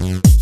Mm-hmm.